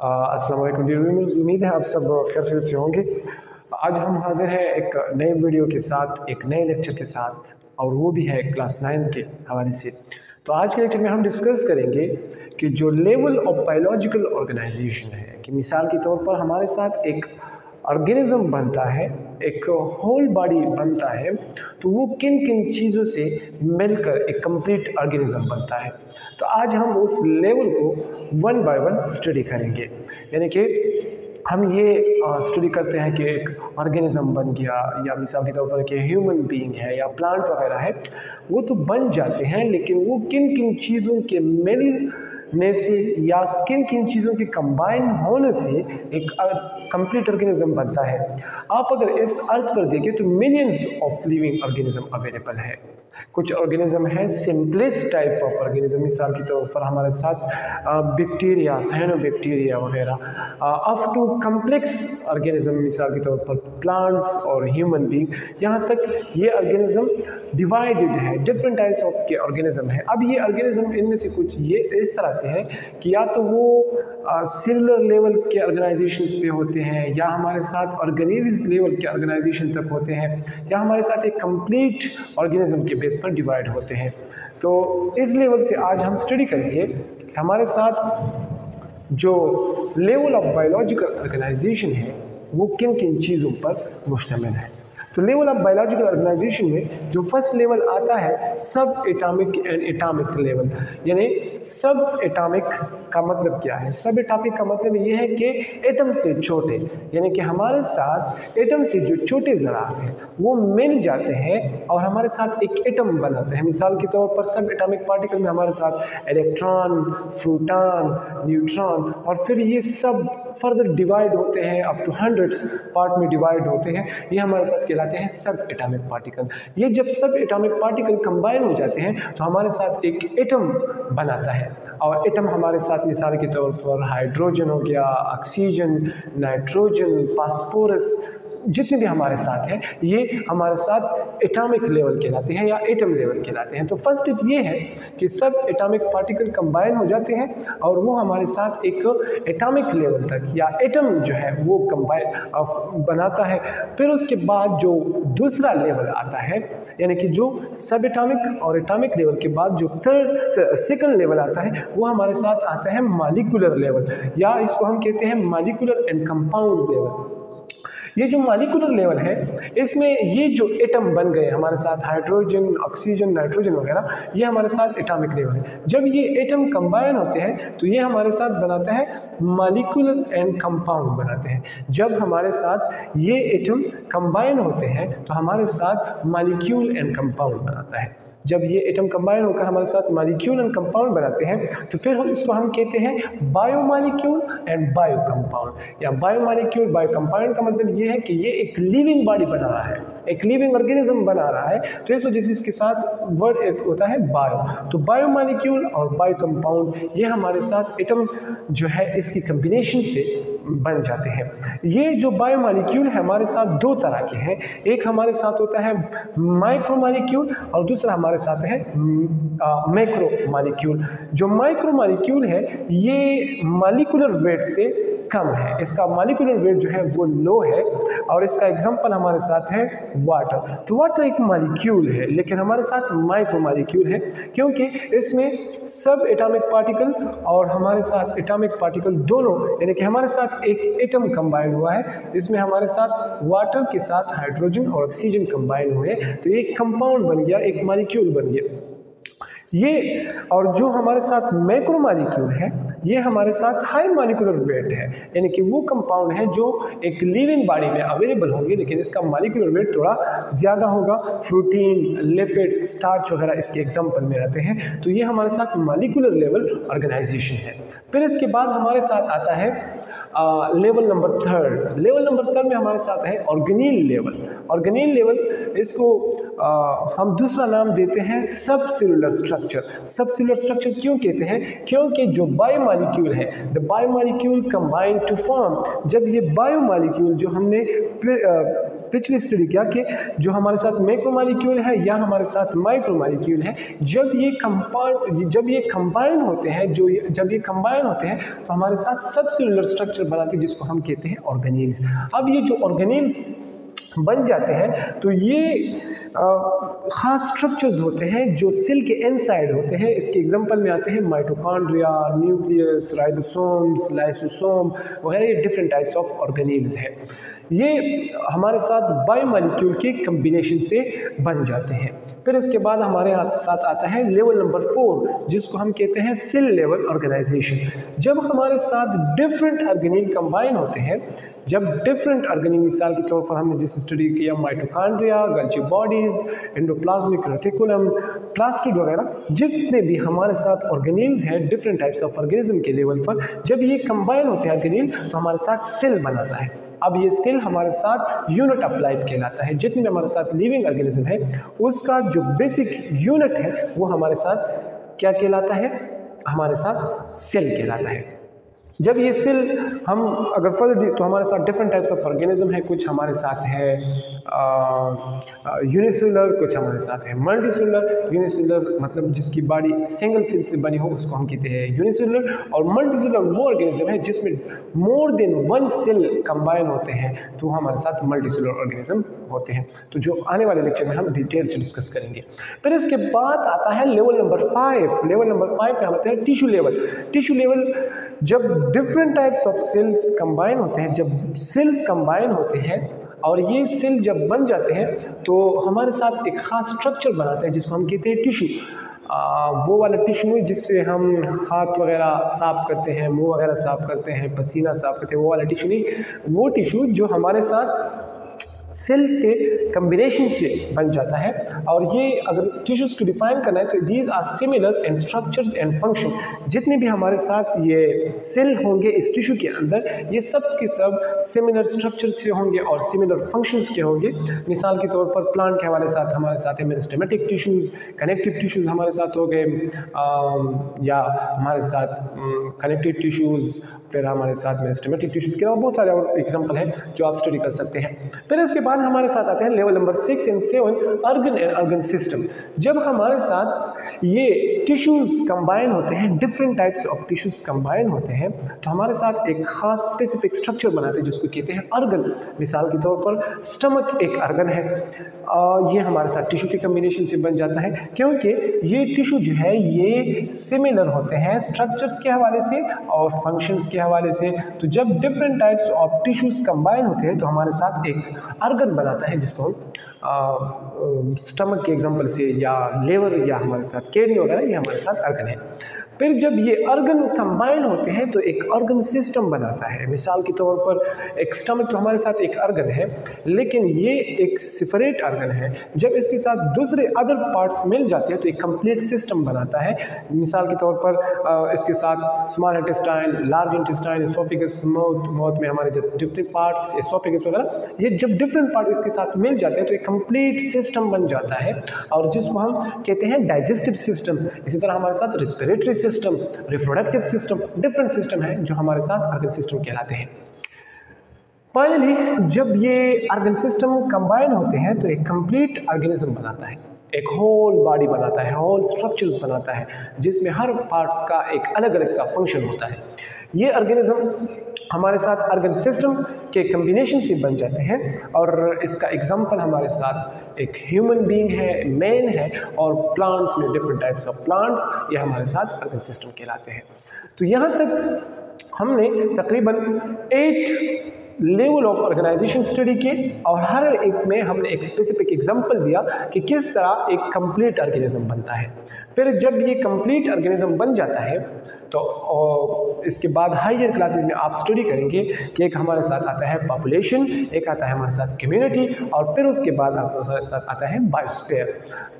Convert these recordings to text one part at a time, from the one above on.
Aslam dear viewers उम्मीद है आप सब खैर खैर से होंगे आज हम हाजिर हैं एक नए वीडियो के साथ एक नए लेक्चर के साथ और वो भी है क्लास नाइन के हवाले से तो आज के लेक्चर में हम डिस्कस करेंगे कि जो लेवल ऑफ़ बायोलॉजिकल ऑर्गेनाइजेशन है कि मिसाल के तौर पर हमारे साथ एक ऑर्गेनिज़म बनता है एक होल बॉडी बनता है तो वो किन किन चीज़ों से मिलकर एक कंप्लीट ऑर्गेनिज्म बनता है? तो आज हम उस लेवल को वन बाय वन स्टडी करेंगे। यानी कि हम ये स्टडी करते हैं कि एक ऑर्गेनिज्म बन गया, या मिसाल के तौर पर कि ह्यूमन बीइंग है, या प्लांट वगैरह है, वो तो बन जाते हैं, लेकिन वो किन किन चीज़ों के मिल में से या किन किन चीज़ों के कंबाइन होने से एक कंप्लीट ऑर्गेनिज्म बनता है। आप अगर इस अर्थ पर देखें तो millions of living organism available है। कुछ ऑर्गेनिज्म है सिंपलेस्ट टाइप ऑफ़ ऑर्गेनिज्म मिसाल के तौर पर हमारे साथ बैक्टीरिया सैनो बैक्टीरिया वगैरह। अप टू कम्प्लेक्स ऑर्गेनिज्म मिसाल के तौर पर प्लांट्स और ह्यूमन बींग यहाँ तक ये ऑर्गेनिज्म डिवाइडेड है डिफरेंट टाइप्स ऑफ़ के ऑर्गेनिज्म है। अब ये ऑर्गेनिज्म इनमें से कुछ ये इस तरह से है कि या तो वो सेलुलर लेवल के ऑर्गेनाइजेशन पे होते हैं, या हमारे साथ ऑर्गेनिज लेवल के ऑर्गेनाइजेशन तक होते हैं, या हमारे साथ एक कंप्लीट ऑर्गेनिज्म के बेस पर डिवाइड होते हैं। तो इस लेवल से आज हम स्टडी करेंगे हमारे साथ जो लेवल ऑफ़ बायोलॉजिकल ऑर्गेनाइजेशन है, वो किन किन चीज़ों पर मुश्तमिल है। तो लेवल ऑफ़ बायोलॉजिकल ऑर्गेनाइजेशन में जो फ़र्स्ट लेवल आता है सब एटॉमिक एंड एटॉमिक लेवल यानी सब एटॉमिक का मतलब क्या है? सब एटॉमिक का मतलब ये है कि एटम से छोटे, यानी कि हमारे साथ एटम से जो छोटे ज़रात हैं, वो मिल जाते हैं और हमारे साथ एक एटम बनाते हैं। मिसाल के तौर पर सब एटॉमिक पार्टिकल में हमारे साथ इलेक्ट्रॉन प्रोटॉन न्यूट्रॉन और फिर ये सब फर्दर डिवाइड होते हैं अप टू हंड्रेड्स पार्ट में डिवाइड होते हैं। ये हमारे साथ कहलाते हैं सब एटॉमिक पार्टिकल ये जब सब एटॉमिक पार्टिकल कंबाइन हो जाते हैं तो हमारे साथ एक एटम बनाता है। और एटम हमारे साथ मिसाल के तौर पर हाइड्रोजन हो गया ऑक्सीजन नाइट्रोजन फास्फोरस जितने भी हमारे साथ हैं, ये हमारे साथ एटॉमिक लेवल के कहलाते हैं या एटम लेवल के कहलाते हैं। तो फ़र्स्ट टिप ये है कि सब एटॉमिक पार्टिकल कंबाइन हो जाते हैं और वो हमारे साथ एक एटॉमिक लेवल तक या एटम जो है वो कंबाइन बनाता है। फिर उसके बाद जो दूसरा लेवल आता है, यानी कि जो सब एटॉमिक और एटॉमिक लेवल के बाद जो थर्ड सेकंड लेवल आता है, वो हमारे साथ आता है मालिकुलर लेवल या इसको हम कहते हैं मालिकुलर एंड कंपाउंड लेवल ये जो मालिकुलर लेवल है, इसमें ये जो एटम बन गए, हमारे साथ हाइड्रोजन ऑक्सीजन नाइट्रोजन वगैरह, ये हमारे साथ एटॉमिक लेवल है। जब ये एटम कंबाइन होते हैं तो ये हमारे साथ बनाता है मालिकुलर एंड कंपाउंड बनाते हैं। जब हमारे साथ ये एटम कंबाइन होते हैं तो हमारे साथ मालिक्यूल एंड कंपाउंड बनाता है। जब ये एटम कंबाइन होकर हमारे साथ मालिक्यूल एंड कंपाउंड बनाते हैं तो फिर हम इसको हम कहते हैं bio molecule and bio compound या बायो मालिक्यूल बायो कंपाउंड का मतलब ये है कि ये एक लिविंग बॉडी बना रहा है, एक लिविंग ऑर्गेनिज्म बना रहा है तो इस वजह से इसके साथ वर्ड एक होता है बायो तो बायो मालिक्यूल और बायो कंपाउंड ये हमारे साथ एटम जो है, इसकी कम्बिनेशन से बन जाते हैं। ये जो बायो मालिक्यूल है, हमारे साथ दो तरह के हैं। एक हमारे साथ होता है माइक्रो मालिक्यूल और दूसरा हमारे साथ है मैक्रो मालिक्यूल जो माइक्रो मालिक्यूल है, ये मालिकुलर वेट से कम है। इसका मालिकुलर वेट जो है वो लो है और इसका एग्जांपल हमारे साथ है वाटर तो वाटर एक मालिक्यूल है, लेकिन हमारे साथ माइक्रो मालिक्यूल है, क्योंकि इसमें सब एटॉमिक पार्टिकल और हमारे साथ एटॉमिक पार्टिकल दोनों, यानी कि हमारे साथ एक एटम कंबाइन हुआ है इसमें हमारे साथ वाटर के साथ हाइड्रोजन और ऑक्सीजन कंबाइन हुए तो एक कंपाउंड बन गया, एक मालिक्यूल बन गया। ये और जो हमारे साथ मैक्रो मालिक्यूल है ये हमारे साथ हाई मालिकुलर वेट है। यानी कि वो कंपाउंड है जो एक लिविंग बॉडी में अवेलेबल होंगे लेकिन इसका मालिकुलर वेट थोड़ा ज़्यादा होगा। प्रोटीन लिपिड स्टार्च वगैरह इसके एग्ज़ाम्पल में रहते हैं। तो ये हमारे साथ मालिकुलर लेवल ऑर्गेनाइजेशन है। फिर इसके बाद हमारे साथ आता है आ, level number third level number third में हमारे साथ है ऑर्गेनिल लेवल ऑर्गेनिल लेवल इसको आ, हम दूसरा नाम देते हैं subcellular structure subcellular structure क्यों कहते हैं? क्योंकि जो बायो मालिक्यूल है the biomolecule combine to form जब ये बायो मालिक्यूल जो हमने पिछली स्टडी किया कि? जो हमारे साथ मैक्रोमालिक्यूल है या हमारे साथ माइक्रोमालिक्यूल है, जब ये कंपाउंड जब ये कंबाइन होते हैं, जो जब ये कंबाइन होते हैं तो हमारे साथ सब सेलुलर स्ट्रक्चर बनाते हैं जिसको हम कहते हैं ऑर्गेनिल्स अब ये जो ऑर्गेनिल्स बन जाते हैं तो ये ख़ास स्ट्रक्चर्स होते हैं जो सेल के इनसाइड होते हैं। इसके एग्जांपल में आते हैं माइटोकॉन्ड्रिया न्यूक्लियस राइबोसोम्स लाइसोसोम वगैरह, ये डिफरेंट टाइप्स ऑफ़ ऑर्गेनिल्स हैं। ये हमारे साथ बायोमोलिक्यूल के कम्बिनेशन से बन जाते हैं। फिर इसके बाद हमारे साथ आता है लेवल नंबर फोर जिसको हम कहते हैं सेल लेवल ऑर्गेनाइजेशन जब हमारे साथ डिफरेंट ऑर्गेनिल कंबाइन होते हैं जब डिफरेंट ऑर्गेनिल मिसाल के तौर पर हमने जिस स्टडी किया mitochondria Golgi bodies endoplasmic reticulum plastid वगैरह, जितने भी हमारे साथ ऑर्गेनिल्स हैं डिफरेंट टाइप्स ऑफ़ ऑर्गेनिज्म के लेवल पर, जब ये कंबाइन होते हैं ऑर्गेनिल तो हमारे साथ सेल बनाता है। अब ये सेल हमारे साथ यूनिट अप्लाइड कहलाता है। जितने भी हमारे साथ लिविंग ऑर्गेनिज्म है, उसका जो बेसिक यूनिट है, वो हमारे साथ क्या कहलाता है? हमारे साथ सेल कहलाता है। जब ये सेल हम अगर फर्दर तो हमारे साथ डिफरेंट टाइप्स ऑफ़ ऑर्गेनिज्म है, कुछ हमारे साथ है यूनिसेलर कुछ हमारे साथ है। मल्टीसेलर यूनिसेलर मतलब जिसकी बॉडी सिंगल सेल से बनी हो, उसको हम कहते हैं यूनिसेलर और मल्टीसेलर वो ऑर्गेनिज्म है जिसमें more than one cell combine होते हैं तो हमारे साथ मल्टीसेलर ऑर्गेनिज्म होते हैं। तो जो आने वाले लेक्चर में हम डिटेल से डिस्कस करेंगे। फिर इसके बाद आता है level number five level number five पे हम आते हैं टिश्यू लेवल टिश्यू लेवल जब different types of cells combine होते हैं, जब सेल्स कंबाइन होते हैं, और ये सेल जब बन जाते हैं तो हमारे साथ एक ख़ास स्ट्रक्चर बनाते हैं, जिसको हम कहते हैं टिश्यू वो वाला टिश्यू जिससे हम हाथ वगैरह साफ़ करते हैं, मुँह वगैरह साफ़ करते हैं, पसीना साफ़ करते हैं, वो वाला टिश्यू नहीं, वो टिश्यू जो हमारे साथ सेल्स के कम्बिनेशन से बन जाता है। और ये अगर टिश्यूज़ को डिफाइन करना है तो these are similar and structures and function जितने भी हमारे साथ ये सेल होंगे इस टिश्यू के अंदर, ये सब के सब सिमिलर स्ट्रक्चर्स के होंगे और सिमिलर फ़ंक्शंस के होंगे। मिसाल के तौर पर प्लांट के हमारे साथ हमारे साथ है मेरिस्टेमेटिक टिश्यूज़ कनेक्टिव टिश्यूज़ हमारे साथ हो गए या हमारे साथ कनेक्टिव टिश्यूज़ फिर हमारे साथ मेरिस्टेमेटिक टिश्यूज़ के अलावा बहुत सारे और एग्ज़ाम्पल हैं जो आप स्टडी कर सकते हैं। फिर इसके बाद हमारे साथ आते हैं level number six and seven organ and organ system जब हमारे साथ ये टिश्यूज़ कंबाइन होते हैं different types of tissues combine होते हैं तो हमारे साथ एक खास स्पेसिफिक स्ट्रक्चर बनाते हैं, जिसको कहते हैं अर्गन मिसाल के तौर पर स्टमक एक अर्गन है। और ये हमारे साथ टिश्यू के कम्बिनेशन से बन जाता है, क्योंकि ये टिश्यू जो है, ये सिमिलर होते हैं स्ट्रक्चर्स के हवाले से और फ़ंक्शंस के हवाले से। तो जब different types of tissues combine होते हैं तो हमारे साथ एक अर्गन बनाता है, जिसको हम स्टमक के एग्जांपल से या लेवर या हमारे साथ किडनी वगैरह, ये हमारे साथ ऑर्गन है। फिर जब ये ऑर्गन कंबाइन होते हैं तो एक ऑर्गन सिस्टम बनाता है। मिसाल के तौर पर, एक स्टमक तो हमारे साथ एक ऑर्गन है, लेकिन ये एक सिफरेट ऑर्गन है। जब इसके साथ दूसरे अदर पार्ट्स मिल जाते हैं तो एक कंप्लीट सिस्टम बनाता है। मिसाल के तौर पर इसके साथ small intestine large intestine oesophagus mouth mouth में हमारे जब डिफरेंट पार्ट्स एसोफिगस वगैरह, ये जब डिफरेंट पार्ट इसके साथ मिल जाते हैं तो एक कंप्लीट सिस्टम बन जाता है। और जिसको हम कहते हैं डाइजेस्टिव सिस्टम इसी तरह हमारे साथ respiratory system reproductive system different system है जो हमारे साथ अर्गन सिस्टम कहलाते हैं। फाइनली जब ये अर्गन सिस्टम कंबाइन होते हैं तो एक कंप्लीट ऑर्गेनिज्म बनाता है। एक होल बॉडी बनाता है होल स्ट्रक्चर्स बनाता है, जिसमें हर पार्ट्स का एक अलग अलग सा फ़ंक्शन होता है। ये ऑर्गेनिज्म हमारे साथ अर्गन सिस्टम के कम्बिनेशन से बन जाते हैं और इसका एग्जांपल हमारे साथ एक ह्यूमन बीइंग है मैन है और प्लांट्स में डिफरेंट टाइप्स ऑफ़ प्लांट्स ये हमारे साथ अर्गन सिस्टम कहलाते हैं। तो यहाँ तक हमने तकरीबन eight level of organisation study की और हर एक में हमने एक स्पेसिफिक एग्जांपल दिया कि किस तरह एक कंप्लीट ऑर्गेनिज्म बनता है। फिर जब ये कंप्लीट ऑर्गेनिज्म बन जाता है तो इसके बाद हायर क्लासेस में आप स्टडी करेंगे कि एक हमारे साथ आता है पॉपुलेशन एक आता है हमारे साथ कम्युनिटी और फिर उसके बाद हमारे साथ आता है बायोस्पेयर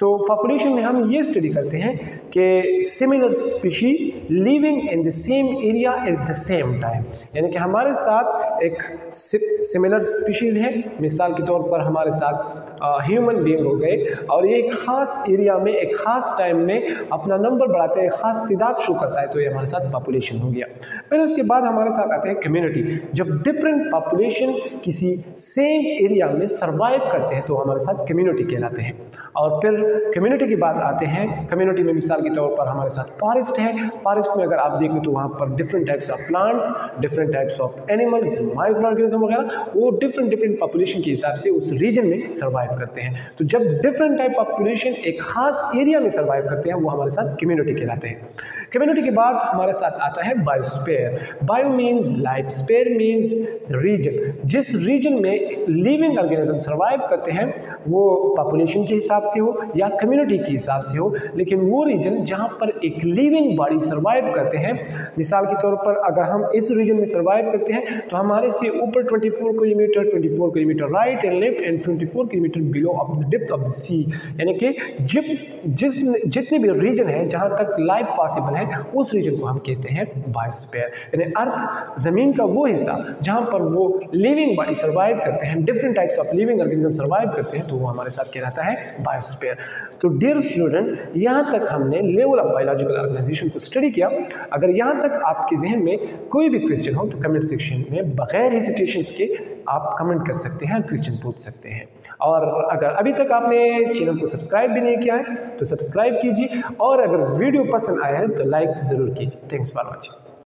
तो पॉपुलेशन में हम ये स्टडी करते हैं कि similar species living in the same area at the same time यानी कि हमारे साथ एक सिमिलर स्पीशीज़ है। मिसाल के तौर पर हमारे साथ ह्यूमन बींग हो गए। और ये एक ख़ास एरिया में, एक ख़ास टाइम में अपना नंबर बढ़ाते हैं, ख़ास तदाद शो करता है। तो ये हमारे साथ पॉपुलेशन हो गया। फिर उसके बाद हमारे साथ आते हैं कम्युनिटी जब डिफरेंट पॉपुलेशन किसी सेम एरिया में सर्वाइव करते हैं तो हमारे साथ कम्युनिटी कहलाते हैं। और फिर कम्युनिटी की बात आते हैं। कम्युनिटी में मिसाल के तौर पर हमारे साथ फॉरेस्ट है। फॉरेस्ट में अगर आप देखें तो वहाँ पर different types of plants different types of animals micro organism वगैरह, वो डिफरेंट डिफरेंट पॉपुलेशन के हिसाब से उस रीजन में सर्वाइव करते हैं। तो जब डिफरेंट टाइप पॉपुलेशन एक खास एरिया में सर्वाइव करते हैं, वो हमारे साथ कम्युनिटी कहलाते हैं। कम्युनिटी के बाद हमारे साथ आता है biosphere bio means life sphere means region जिस रीजन में लिविंग ऑर्गेनिज्म सर्वाइव करते हैं, वो पॉपुलेशन के हिसाब से हो या कम्युनिटी के हिसाब से हो, लेकिन वो रीजन जहाँ पर एक लिविंग बॉडी सर्वाइव करते हैं, मिसाल के तौर पर अगर हम इस रीजन में सर्वाइव करते हैं तो हमारे से ऊपर 24 kilometre 24 kilometre right and left and 24 kilometre below of the depth of the sea यानी कि जिप, जिस, जितने भी रीजन है जहाँ तक लाइफ पॉसिबल है, उस रीजन को हम कहते हैं बायोस्पेयर यानी अर्थ ज़मीन का वो हिस्सा जहाँ पर वो लिविंग बॉडी सर्वाइव करते हैं different types of living organism survive करते हैं तो वो हमारे साथ कहलाता है? बायोस्पेयर तो डियर स्टूडेंट यहाँ तक हमने लेवल ऑफ़ बायोलॉजिकल ऑर्गेनाइजेशन को स्टडी किया. अगर यहाँ तक आपके जहन में कोई भी क्वेश्चन हो तो कमेंट सेक्शन में बगैर हेजिटेशन के आप कमेंट कर सकते हैं क्वेश्चन पूछ सकते हैं। और अगर अभी तक आपने चैनल को सब्सक्राइब भी नहीं किया है तो सब्सक्राइब कीजिए और अगर वीडियो पसंद आया है तो लाइक ज़रूर कीजिए। Thanks for watching